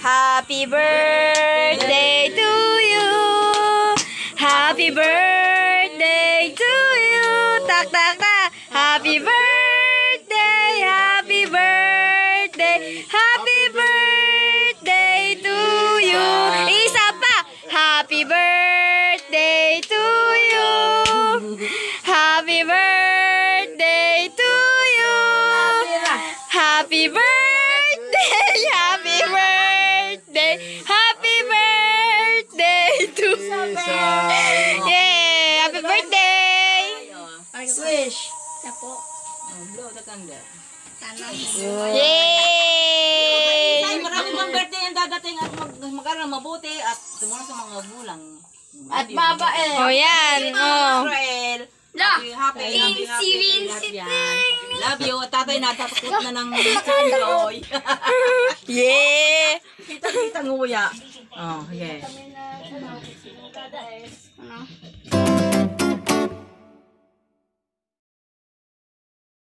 Happy birthday to you. Happy birthday to you. Tak tak tak. Happy birthday. Happy birthday. Happy birthday to you. Isa pa. Happy birthday to you. Happy birthday to you. Happy birthday. Swish. Tapo. Blow the candle. Yay! Ay, marami pang birthday ang dadating at mag magkaroon ng mabuti at sumunod sa mga gulang. At baba eh. Oh, yan. Oh. Israel. Happy, happy, happy, happy, yan. Love you. Tatay natatakot na ng Chloe. Yeah! Kita-kita nguya. Oh, yeah. Ano?